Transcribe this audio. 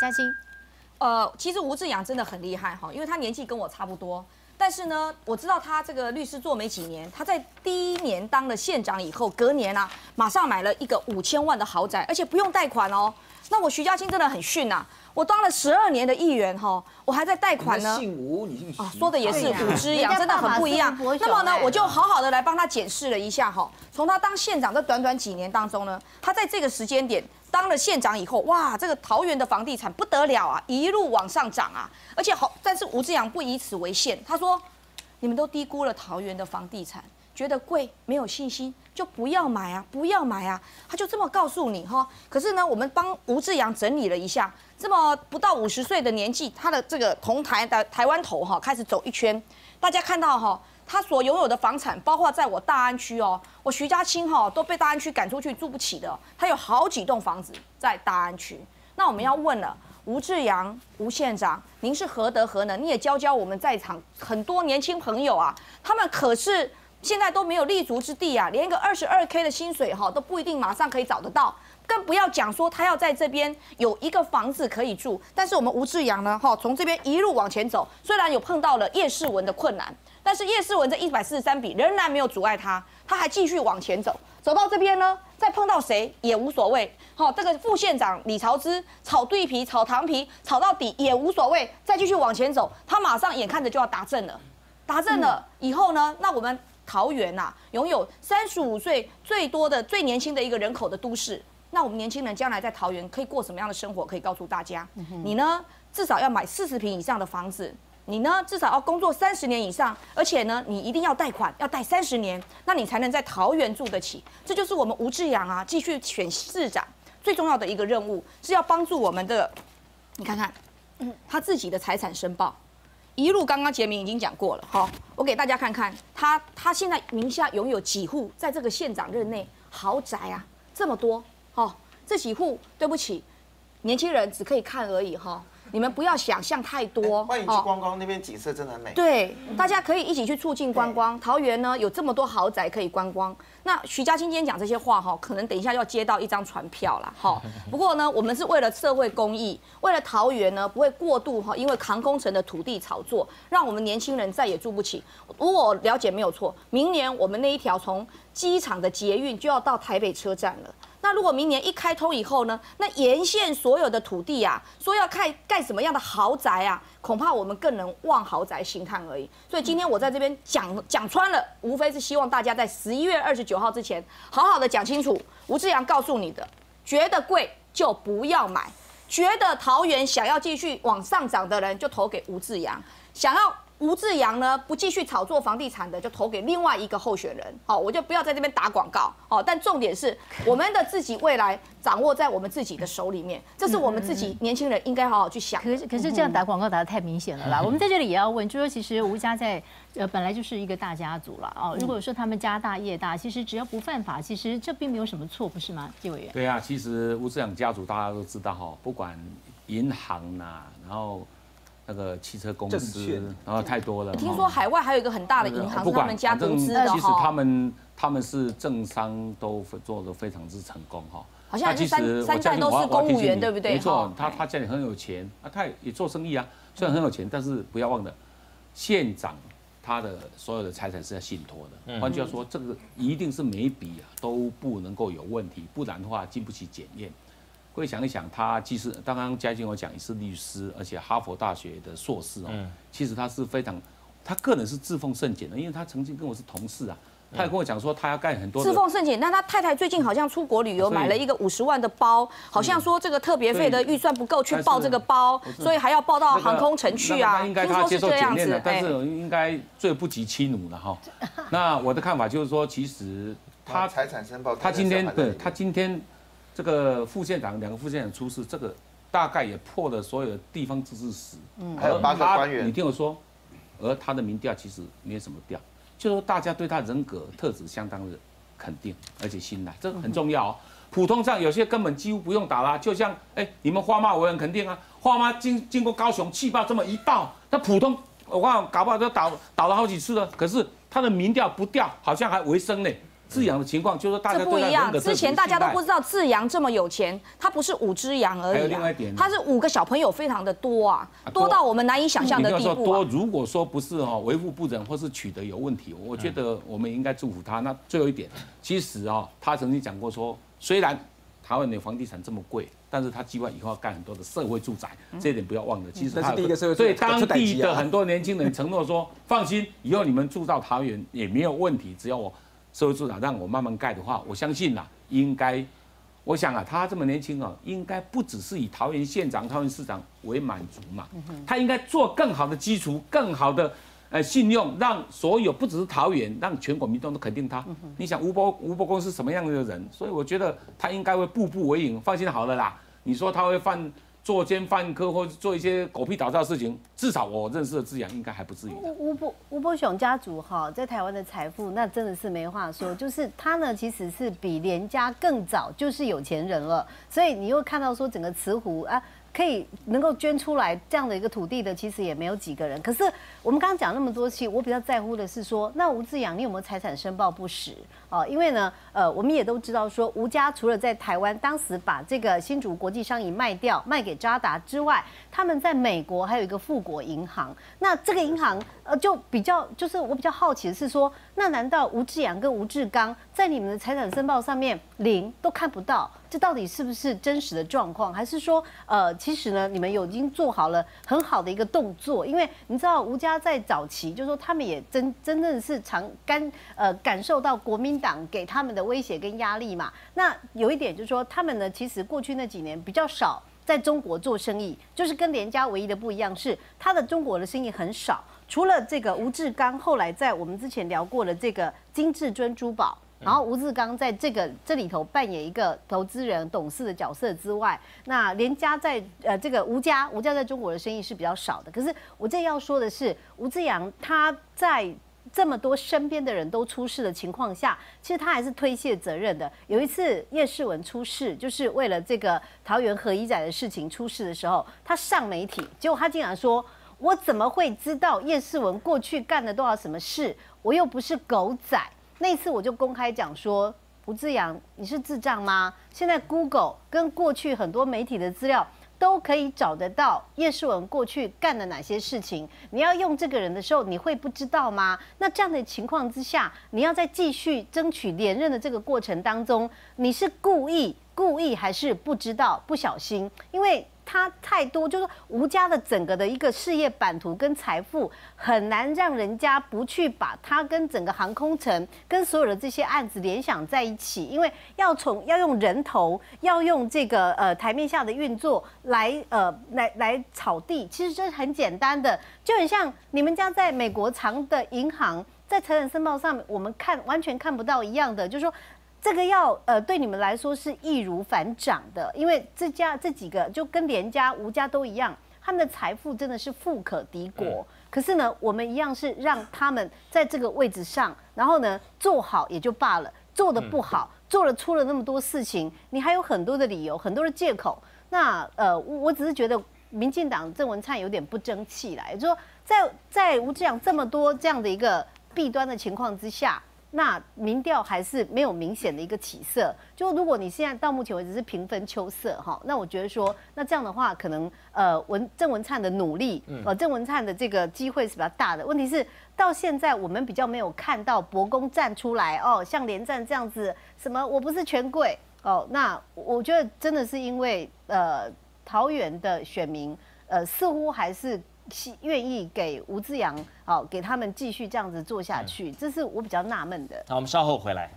嘉欣。呃，其实吴志阳真的很厉害哈，因为他年纪跟我差不多，但是呢，我知道他这个律师做没几年，他在第一年当了县长以后，隔年啊，马上买了一个五千万的豪宅，而且不用贷款哦。那我徐嘉欣真的很逊呐，我当了十二年的议员哈，我还在贷款呢。姓吴，你姓徐，说的也是吴之阳，真的很不一样。那么呢，我就好好的来帮他检视了一下哈，从他当县长这短短几年当中呢，他在这个时间点。当了县长以后，哇，这个桃园的房地产不得了啊，一路往上涨啊，而且好，但是吴志阳不以此为限，他说，你们都低估了桃园的房地产，觉得贵，没有信心，就不要买啊，不要买啊，他就这么告诉你哈。可是呢，我们帮吴志阳整理了一下，这么不到五十岁的年纪，他的这个同台的台湾头哈，开始走一圈，大家看到哈。他所拥有的房产，包括在我大安区哦，我徐家清哈都被大安区赶出去住不起的。他有好几栋房子在大安区。那我们要问了，吴志阳吴县长，您是何德何能？你也教教我们在场很多年轻朋友啊，他们可是现在都没有立足之地啊，连一个二十二 k 的薪水哈都不一定马上可以找得到，更不要讲说他要在这边有一个房子可以住。但是我们吴志阳呢，哈，从这边一路往前走，虽然有碰到了叶世文的困难。但是叶世文这一百四十三笔仍然没有阻碍他，他还继续往前走，走到这边呢，再碰到谁也无所谓。好，这个副县长李朝之炒对皮、炒糖皮，炒到底也无所谓，再继续往前走，他马上眼看着就要达阵了。达阵了以后呢，那我们桃园呐，拥有三十五岁最多的、最年轻的一个人口的都市，那我们年轻人将来在桃园可以过什么样的生活？可以告诉大家，你呢至少要买四十平以上的房子。你呢，至少要工作三十年以上，而且呢，你一定要贷款，要贷三十年，那你才能在桃园住得起。这就是我们吴志阳啊，继续选市长最重要的一个任务，是要帮助我们的。你看看，嗯，他自己的财产申报，一路刚刚杰明已经讲过了，好，我给大家看看，他他现在名下拥有几户在这个县长任内豪宅啊，这么多，好，这几户，对不起，年轻人只可以看而已，哈。你们不要想象太多。欢迎去观光，那边景色真的很美。对，大家可以一起去促进观光。桃园呢有这么多豪宅可以观光。那徐家清今天讲这些话哈，可能等一下要接到一张船票了哈。不过呢，我们是为了社会公益，为了桃园呢不会过度哈，因为扛工程的土地炒作，让我们年轻人再也住不起。如果了解没有错，明年我们那一条从机场的捷运就要到台北车站了。那如果明年一开通以后呢？那沿线所有的土地啊，说要盖盖什么样的豪宅啊，恐怕我们更能望豪宅兴叹而已。所以今天我在这边讲讲穿了，无非是希望大家在十一月二十九号之前，好好的讲清楚。吴志阳告诉你的，觉得贵就不要买，觉得桃园想要继续往上涨的人就投给吴志阳，想要。吴志阳呢，不继续炒作房地产的，就投给另外一个候选人。好，我就不要在这边打广告。哦，但重点是，我们的自己未来掌握在我们自己的手里面，这是我们自己年轻人应该好好去想。可是，可是这样打广告打得太明显了啦。我们在这里也要问，就说其实吴家在呃本来就是一个大家族了哦。如果说他们家大业大，其实只要不犯法，其实这并没有什么错，不是吗，纪委员？对啊，其实吴志阳家族大家都知道哈，不管银行呐，然后。那个汽车公司，然后太多了。听说海外还有一个很大的银行是他们家投资的其实他们他们是政商都做的非常之成功哈。好像其实三代都是公务员，对不对？没错，他他家里很有钱啊，他也做生意啊。虽然很有钱，但是不要忘了，县长他的所有的财产是要信托的。换句话说，这个一定是每笔啊都不能够有问题，不然的话经不起检验。各位想一想，他既是刚刚嘉靖我讲也是律师，而且哈佛大学的硕士哦。其实他是非常，他个人是自奉甚简的，因为他曾经跟我是同事啊。他也跟我讲说，他要干很多。自奉甚简，那他太太最近好像出国旅游，买了一个五十万的包，好像说这个特别费的预算不够去报这个包，所以还要报到航空城去啊。应该他接受检验的，但是应该罪不及妻奴了哈。那我的看法就是说，其实他财产申报，他今天对他今天。这个副县长两个副县长出事，这个大概也破了所有的地方自治史。嗯，还有八个官员，你听我说，而他的民调其实没什么调，就说大家对他人格特质相当的肯定，而且信赖，这个很重要哦。普通上有些根本几乎不用打啦，就像哎，你们花妈我很肯定啊，花妈经经过高雄气爆这么一爆，那普通我看搞不好都倒倒了好几次了，可是他的民调不掉，好像还回升呢。志阳的情况，就是说大家不一样。之前大家都不知道志阳这么有钱，他不是五只羊而已。还有另外一点，他是五个小朋友，非常的多啊，多到我们难以想象的地步。多，如果说不是哈维护不仁或是取得有问题，我觉得我们应该祝福他。那最后一点，其实啊，他曾经讲过说，虽然台湾的房地产这么贵。但是他计划以后要干很多的社会住宅，这一点不要忘了。其实他第一个社会所以当地的很多年轻人承诺说，放心，以后你们住到桃园也没有问题，只要我社会住宅让我慢慢盖的话，我相信呐，应该，我想啊，他这么年轻啊，应该不只是以桃园县长、桃园市长为满足嘛，他应该做更好的基础，更好的。呃，信用让所有不只是桃园，让全国民众都肯定他。你想吴伯吴伯公是什么样的人？所以我觉得他应该会步步为营。放心好了啦，你说他会犯作奸犯科或者做一些狗屁倒灶的事情，至少我认识的志阳应该还不至于。吴伯吴伯雄家族哈，在台湾的财富那真的是没话说，就是他呢其实是比连家更早就是有钱人了，所以你又看到说整个慈湖啊。可以能够捐出来这样的一个土地的，其实也没有几个人。可是我们刚刚讲那么多期，我比较在乎的是说，那吴志阳，你有没有财产申报不实？哦，因为呢，呃，我们也都知道说，吴家除了在台湾当时把这个新竹国际商银卖掉，卖给渣达之外，他们在美国还有一个富国银行。那这个银行，呃，就比较就是我比较好奇的是说，那难道吴志阳跟吴志刚在你们的财产申报上面零都看不到？这到底是不是真实的状况？还是说，呃，其实呢，你们有已经做好了很好的一个动作？因为你知道，吴家在早期，就是说他们也真真正是常感呃感受到国民党给他们的威胁跟压力嘛。那有一点就是说，他们呢，其实过去那几年比较少在中国做生意，就是跟连家唯一的不一样是，他的中国的生意很少。除了这个吴志刚，后来在我们之前聊过的这个金至尊珠宝。然后吴志刚在这个这里头扮演一个投资人、董事的角色之外，那连家在呃这个吴家，吴家在中国的生意是比较少的。可是我这要说的是，吴志阳他在这么多身边的人都出事的情况下，其实他还是推卸责任的。有一次叶世文出事，就是为了这个桃园合一仔的事情出事的时候，他上媒体，结果他竟然说：“我怎么会知道叶世文过去干了多少什么事？我又不是狗仔。”那次我就公开讲说，吴志阳，你是智障吗？现在 Google 跟过去很多媒体的资料都可以找得到叶世文过去干了哪些事情。你要用这个人的时候，你会不知道吗？那这样的情况之下，你要在继续争取连任的这个过程当中，你是故意故意还是不知道不小心？因为。他太多，就是吴家的整个的一个事业版图跟财富，很难让人家不去把他跟整个航空城、跟所有的这些案子联想在一起。因为要从要用人头，要用这个呃台面下的运作来呃来来炒地，其实这是很简单的，就很像你们家在美国藏的银行，在财产申报上我们看完全看不到一样的，就是说。这个要呃对你们来说是易如反掌的，因为这家这几个就跟连家、吴家都一样，他们的财富真的是富可敌国。可是呢，我们一样是让他们在这个位置上，然后呢做好也就罢了，做的不好，做了出了那么多事情，你还有很多的理由，很多的借口。那呃，我只是觉得民进党郑文灿有点不争气啦，也就是说，在在吴志阳这么多这样的一个弊端的情况之下。那民调还是没有明显的一个起色。就如果你现在到目前为止是平分秋色哈，那我觉得说，那这样的话，可能呃文郑文灿的努力，呃郑文灿的这个机会是比较大的。问题是到现在我们比较没有看到博公站出来哦，像连战这样子，什么我不是权贵哦，那我觉得真的是因为呃桃园的选民呃似乎还是。愿意给吴志阳，好给他们继续这样子做下去，这是我比较纳闷的。那我们稍后回来。